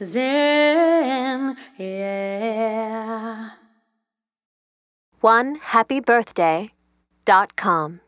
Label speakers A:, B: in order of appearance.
A: again. Yeah.
B: One happy birthday dot com.